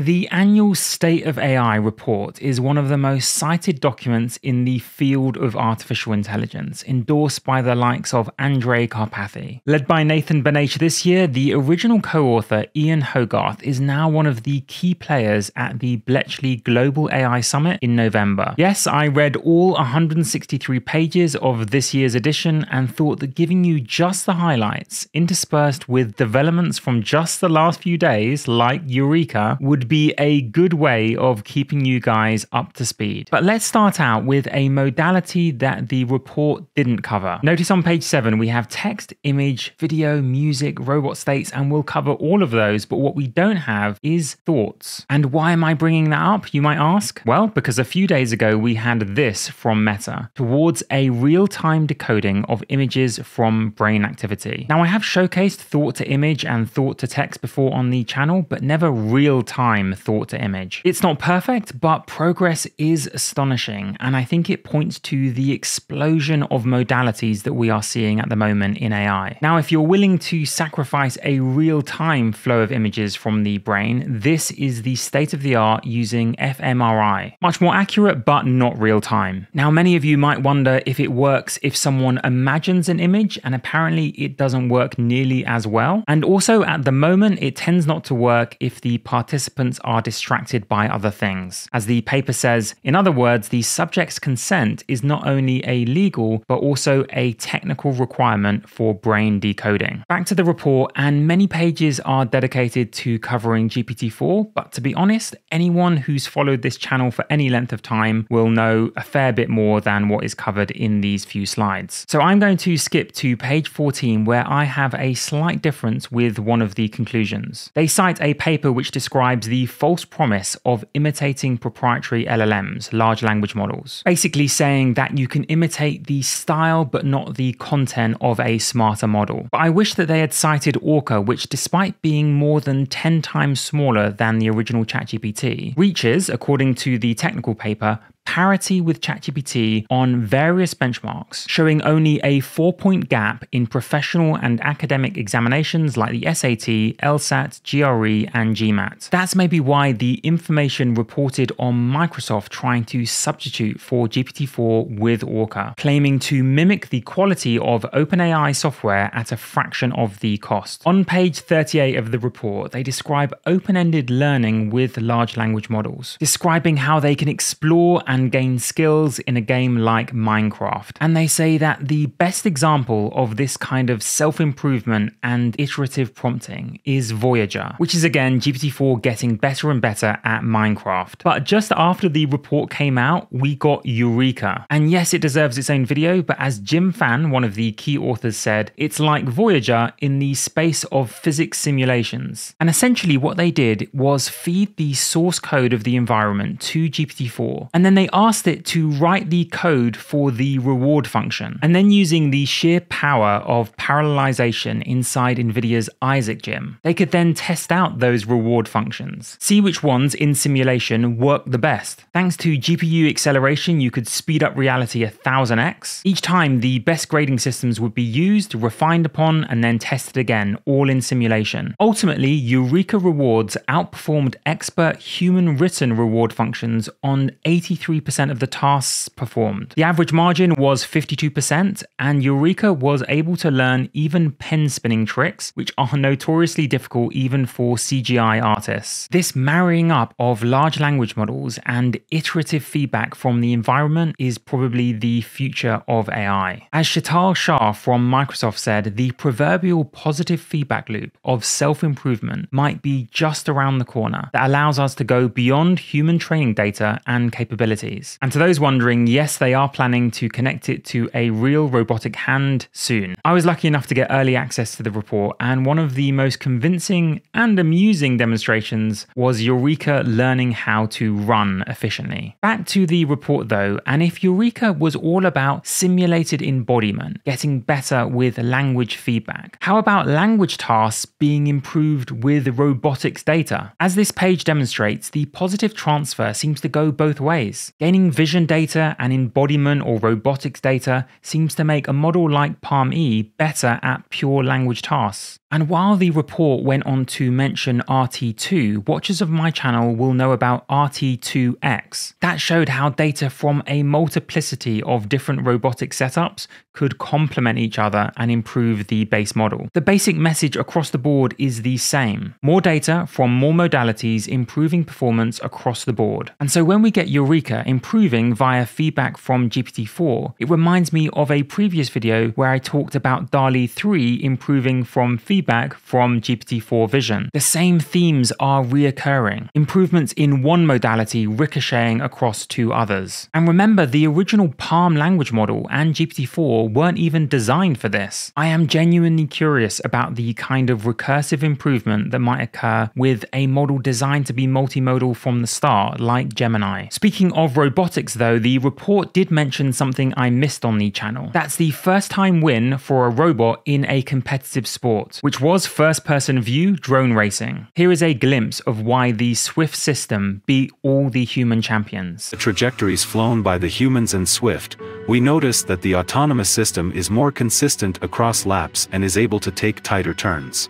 The annual State of AI report is one of the most cited documents in the field of artificial intelligence, endorsed by the likes of Andrej Karpathy. Led by Nathan Benaich this year, the original co author Ian Hogarth is now one of the key players at the Bletchley Global AI Summit in November. Yes, I read all 163 pages of this year's edition and thought that giving you just the highlights, interspersed with developments from just the last few days, like Eureka, would be a good way of keeping you guys up to speed. But let's start out with a modality that the report didn't cover. Notice on page 7 we have text, image, video, music, robot states, and we'll cover all of those. But what we don't have is thoughts. And why am I bringing that up, you might ask? Well, because a few days ago we had this from Meta towards a real time decoding of images from brain activity. Now, I have showcased thought to image and thought to text before on the channel, but never real time thought to image. It's not perfect, but progress is astonishing, and I think it points to the explosion of modalities that we are seeing at the moment in AI. Now, if you're willing to sacrifice a real time flow of images from the brain, this is the state of the art using fMRI. Much more accurate, but not real time. Now, many of you might wonder if it works if someone imagines an image, and apparently it doesn't work nearly as well. And also, at the moment, it tends not to work if the participants participants are distracted by other things. As the paper says, in other words, the subject's consent is not only a legal but also a technical requirement for brain decoding. Back to the report, and many pages are dedicated to covering GPT 4, but to be honest, anyone who's followed this channel for any length of time will know a fair bit more than what is covered in these few slides. So I'm going to skip to page 14 where I have a slight difference with one of the conclusions. They cite a paper which describes the false promise of imitating proprietary LLMs, large language models, basically saying that you can imitate the style but not the content of a smarter model. But I wish that they had cited Orca, which, despite being more than 10 times smaller than the original ChatGPT, reaches, according to the technical paper, parity with ChatGPT on various benchmarks, showing only a four point gap in professional and academic examinations like the SAT, LSAT, GRE, and GMAT. That's maybe why the information reported on Microsoft trying to substitute for GPT 4 with Orca, claiming to mimic the quality of OpenAI software at a fraction of the cost. On page 38 of the report, they describe open ended learning with large language models, describing how they can explore and gain skills in a game like Minecraft. And they say that the best example of this kind of self improvement and iterative prompting is Voyager, which is again GPT 4 getting better and better at Minecraft. But just after the report came out, we got Eureka. And yes, it deserves its own video, but as Jim Fan, one of the key authors, said, it's like Voyager in the space of physics simulations. And essentially, what they did was feed the source code of the environment to GPT 4, and then they asked it to write the code for the reward function. And then using the sheer power of parallelization inside NVIDIA's Isaac Gym, they could then test out those reward functions, see which ones in simulation work the best. Thanks to GPU acceleration, you could speed up reality a thousand X. Each time, the best grading systems would be used, refined upon, and then tested again, all in simulation. Ultimately, Eureka rewards outperformed expert human written reward functions on 83 53% of the tasks performed. The average margin was 52%, and Eureka was able to learn even pen spinning tricks, which are notoriously difficult even for CGI artists. This marrying up of large language models and iterative feedback from the environment is probably the future of AI. As Shital Shah from Microsoft said, the proverbial positive feedback loop of self improvement might be just around the corner that allows us to go beyond human training data and and to those wondering, yes, they are planning to connect it to a real robotic hand soon. I was lucky enough to get early access to the report, and one of the most convincing and amusing demonstrations was Eureka learning how to run efficiently. Back to the report though, and if Eureka was all about simulated embodiment, getting better with language feedback, how about language tasks being improved with robotics data? As this page demonstrates, the positive transfer seems to go both ways. Gaining vision data and embodiment or robotics data seems to make a model like Palm E better at pure language tasks. And while the report went on to mention RT2, watchers of my channel will know about RT2X. That showed how data from a multiplicity of different robotic setups could complement each other and improve the base model. The basic message across the board is the same. More data from more modalities improving performance across the board. And so when we get Eureka improving via feedback from GPT-4, it reminds me of a previous video where I talked about DALL-E 3 improving from feedback feedback from GPT-4 Vision. The same themes are reoccurring, improvements in one modality ricocheting across two others. And remember, the original Palm language model and GPT-4 weren't even designed for this. I am genuinely curious about the kind of recursive improvement that might occur with a model designed to be multimodal from the start, like Gemini. Speaking of robotics though, the report did mention something I missed on the channel. That's the first time win for a robot in a competitive sport, which was first person view drone racing. Here is a glimpse of why the Swift system beat all the human champions. The trajectories flown by the humans and Swift, we notice that the autonomous system is more consistent across laps and is able to take tighter turns.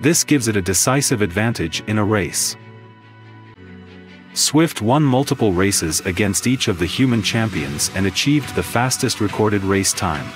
This gives it a decisive advantage in a race. Swift won multiple races against each of the human champions and achieved the fastest recorded race time.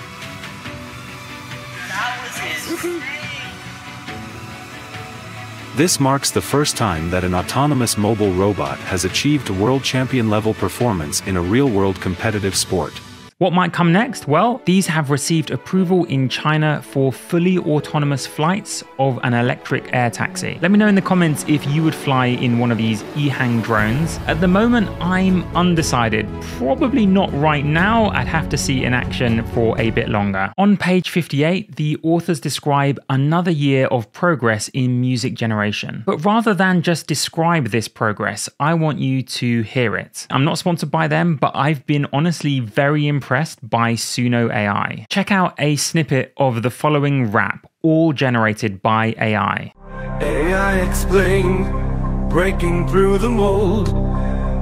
This marks the first time that an autonomous mobile robot has achieved world champion level performance in a real-world competitive sport. What might come next? Well, these have received approval in China for fully autonomous flights of an electric air taxi. Let me know in the comments if you would fly in one of these EHang drones. At the moment, I'm undecided. Probably not right now. I'd have to see in action for a bit longer. On page 58, the authors describe another year of progress in music generation. But rather than just describe this progress, I want you to hear it. I'm not sponsored by them, but I've been honestly very impressed impressed by Suno AI. Check out a snippet of the following rap, all generated by AI. AI explained, breaking through the mold,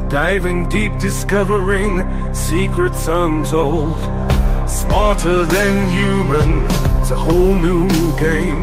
diving deep, discovering secrets untold. Smarter than human, it's a whole new game.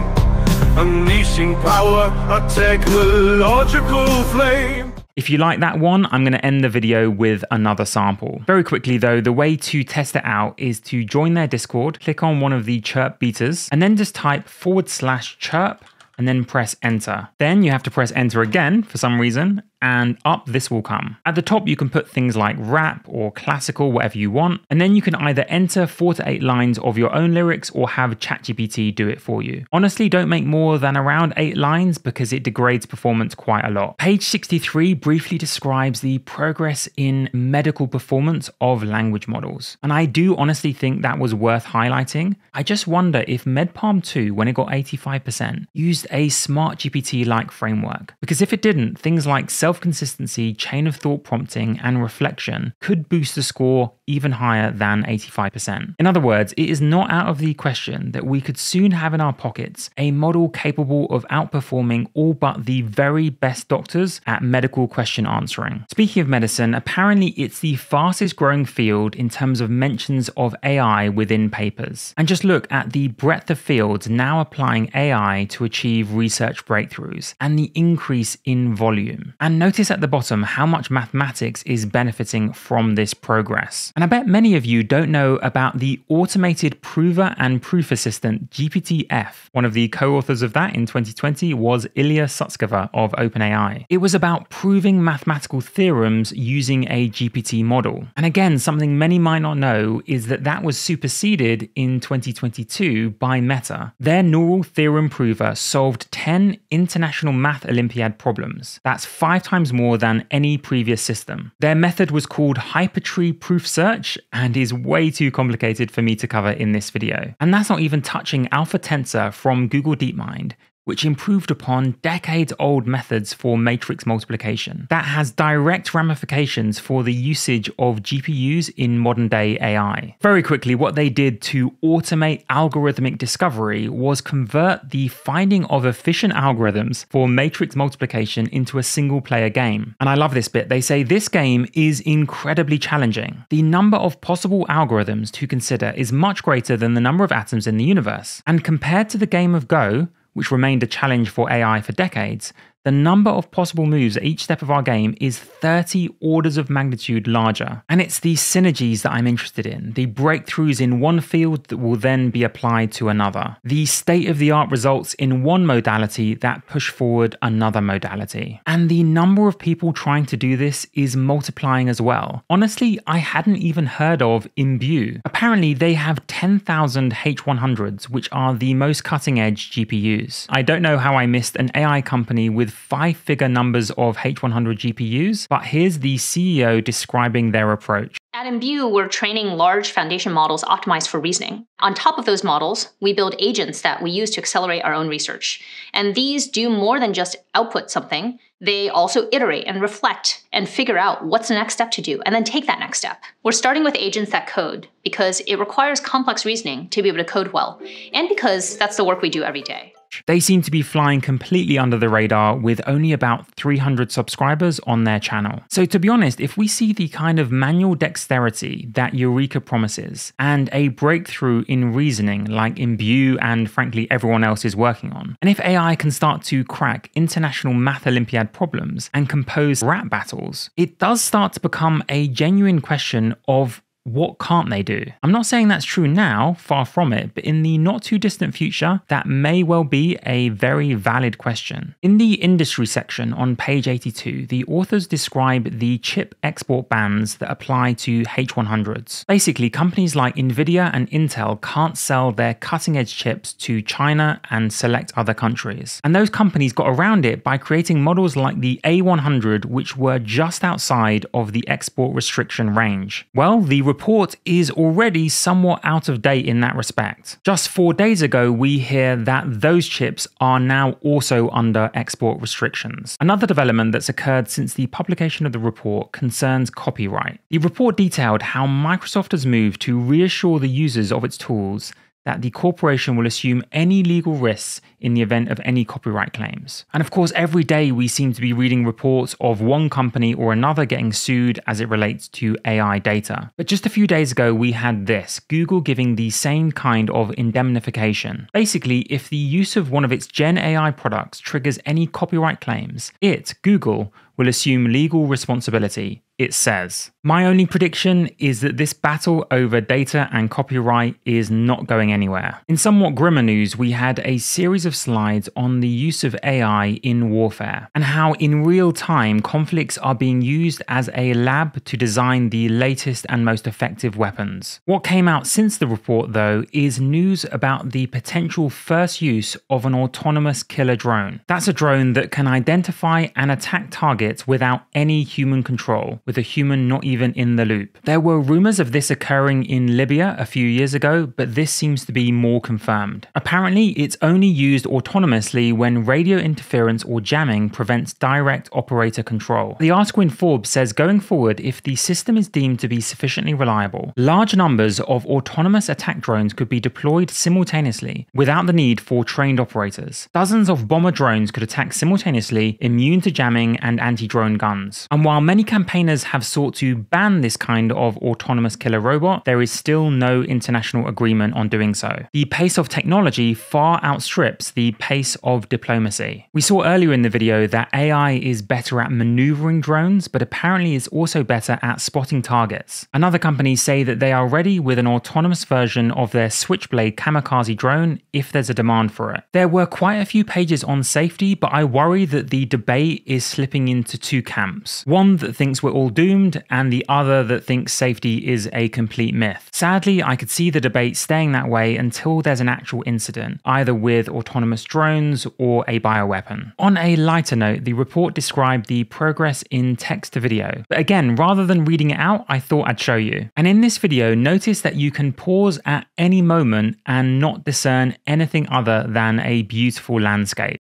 Unleashing power, a technological flame. If you like that one, I'm going to end the video with another sample. Very quickly though, the way to test it out is to join their Discord, click on one of the chirp beaters, and then just type forward slash chirp and then press enter. Then you have to press enter again for some reason, and up this will come. At the top, you can put things like rap or classical, whatever you want, and then you can either enter four to eight lines of your own lyrics or have ChatGPT do it for you. Honestly, don't make more than around eight lines because it degrades performance quite a lot. Page 63 briefly describes the progress in medical performance of language models, and I do honestly think that was worth highlighting. I just wonder if MedPalm 2, when it got 85%, used a smart GPT like framework, because if it didn't, things like self consistency, chain of thought prompting, and reflection could boost the score even higher than 85%. In other words, it is not out of the question that we could soon have in our pockets a model capable of outperforming all but the very best doctors at medical question answering. Speaking of medicine, apparently it's the fastest growing field in terms of mentions of AI within papers. And just look at the breadth of fields now applying AI to achieve research breakthroughs and the increase in volume. And notice at the bottom how much mathematics is benefiting from this progress. And I bet many of you don't know about the automated prover and proof assistant GPT-F. One of the co-authors of that in 2020 was Ilya Sutskever of OpenAI. It was about proving mathematical theorems using a GPT model. And again, something many might not know is that that was superseded in 2022 by Meta. Their neural theorem prover solved 10 international math Olympiad problems. That's five times more than any previous system. Their method was called Hypertree Proof Search and is way too complicated for me to cover in this video. And that's not even touching Alpha Tensor from Google DeepMind, which improved upon decades old methods for matrix multiplication. That has direct ramifications for the usage of GPUs in modern day AI. Very quickly, what they did to automate algorithmic discovery was convert the finding of efficient algorithms for matrix multiplication into a single player game. And I love this bit. They say this game is incredibly challenging. The number of possible algorithms to consider is much greater than the number of atoms in the universe. And compared to the game of Go, which remained a challenge for AI for decades, the number of possible moves at each step of our game is 30 orders of magnitude larger. And it's these synergies that I'm interested in, the breakthroughs in one field that will then be applied to another, the state of the art results in one modality that push forward another modality. And the number of people trying to do this is multiplying as well. Honestly, I hadn't even heard of Imbue. Apparently, they have 10,000 H100s, which are the most cutting edge GPUs. I don't know how I missed an AI company with five figure numbers of H100 GPUs, but here's the CEO describing their approach. At Imbue, we're training large foundation models optimized for reasoning. On top of those models, we build agents that we use to accelerate our own research. And these do more than just output something, they also iterate and reflect and figure out what's the next step to do and then take that next step. We're starting with agents that code because it requires complex reasoning to be able to code well, and because that's the work we do every day. They seem to be flying completely under the radar with only about 300 subscribers on their channel. So, to be honest, if we see the kind of manual dexterity that Eureka promises and a breakthrough in reasoning like Imbue and frankly everyone else is working on, and if AI can start to crack international math Olympiad problems and compose rap battles, it does start to become a genuine question of what can't they do? I'm not saying that's true now, far from it, but in the not too distant future, that may well be a very valid question. In the industry section on page 82, the authors describe the chip export bans that apply to H100s. Basically, companies like Nvidia and Intel can't sell their cutting edge chips to China and select other countries. And those companies got around it by creating models like the A100, which were just outside of the export restriction range. Well, the report is already somewhat out of date in that respect. Just four days ago, we hear that those chips are now also under export restrictions. Another development that's occurred since the publication of the report concerns copyright. The report detailed how Microsoft has moved to reassure the users of its tools that the corporation will assume any legal risks in the event of any copyright claims. And of course, every day we seem to be reading reports of one company or another getting sued as it relates to AI data. But just a few days ago, we had this Google giving the same kind of indemnification. Basically, if the use of one of its Gen AI products triggers any copyright claims, it, Google, will assume legal responsibility, it says. My only prediction is that this battle over data and copyright is not going anywhere. In somewhat grimmer news, we had a series of slides on the use of AI in warfare and how in real time conflicts are being used as a lab to design the latest and most effective weapons. What came out since the report, though, is news about the potential first use of an autonomous killer drone. That's a drone that can identify and attack targets targets without any human control, with a human not even in the loop. There were rumors of this occurring in Libya a few years ago, but this seems to be more confirmed. Apparently, it's only used autonomously when radio interference or jamming prevents direct operator control. The article in Forbes says going forward, if the system is deemed to be sufficiently reliable, large numbers of autonomous attack drones could be deployed simultaneously without the need for trained operators. Dozens of bomber drones could attack simultaneously, immune to jamming and anti anti drone guns. And while many campaigners have sought to ban this kind of autonomous killer robot, there is still no international agreement on doing so. The pace of technology far outstrips the pace of diplomacy. We saw earlier in the video that AI is better at maneuvering drones, but apparently is also better at spotting targets. Another company say that they are ready with an autonomous version of their Switchblade kamikaze drone if there's a demand for it. There were quite a few pages on safety, but I worry that the debate is slipping into into two camps one that thinks we're all doomed, and the other that thinks safety is a complete myth. Sadly, I could see the debate staying that way until there's an actual incident, either with autonomous drones or a bioweapon. On a lighter note, the report described the progress in text to video. But again, rather than reading it out, I thought I'd show you. And in this video, notice that you can pause at any moment and not discern anything other than a beautiful landscape.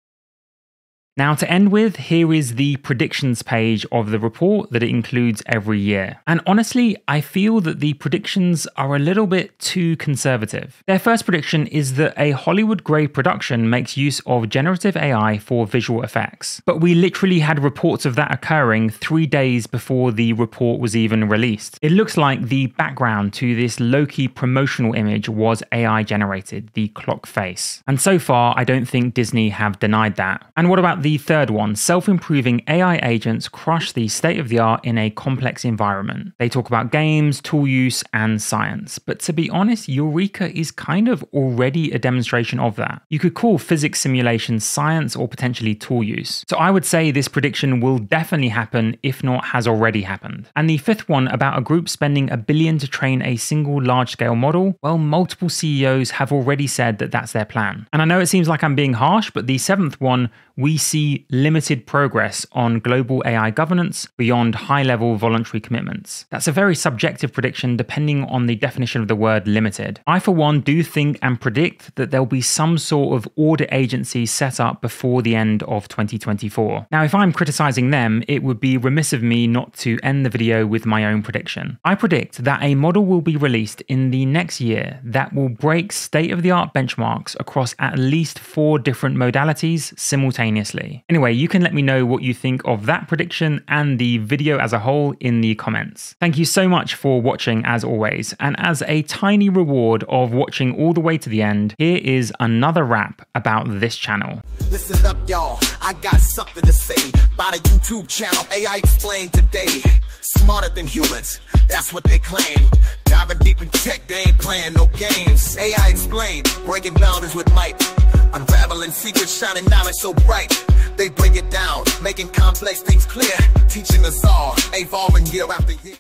Now, to end with, here is the predictions page of the report that it includes every year. And honestly, I feel that the predictions are a little bit too conservative. Their first prediction is that a Hollywood grade production makes use of generative AI for visual effects. But we literally had reports of that occurring three days before the report was even released. It looks like the background to this Loki promotional image was AI generated, the clock face. And so far, I don't think Disney have denied that. And what about the the third one, self improving AI agents crush the state of the art in a complex environment. They talk about games, tool use, and science. But to be honest, Eureka is kind of already a demonstration of that. You could call physics simulation science or potentially tool use. So I would say this prediction will definitely happen, if not has already happened. And the fifth one about a group spending a billion to train a single large scale model, well, multiple CEOs have already said that that's their plan. And I know it seems like I'm being harsh, but the seventh one, we see limited progress on global AI governance beyond high level voluntary commitments. That's a very subjective prediction depending on the definition of the word limited. I, for one, do think and predict that there'll be some sort of audit agency set up before the end of 2024. Now, if I'm criticizing them, it would be remiss of me not to end the video with my own prediction. I predict that a model will be released in the next year that will break state of the art benchmarks across at least four different modalities simultaneously. Anyway, you can let me know what you think of that prediction and the video as a whole in the comments. Thank you so much for watching as always, and as a tiny reward of watching all the way to the end, here is another rap about this channel. Listen up, y'all. I got something to say about a YouTube channel AI explained today. Smarter than humans, that's what they claim. Diving deep in tech, they ain't playing no games. AI explained, breaking boundaries with might. Unraveling secrets, shining knowledge so bright. They break it down, making complex things clear, teaching us all, evolving year after year.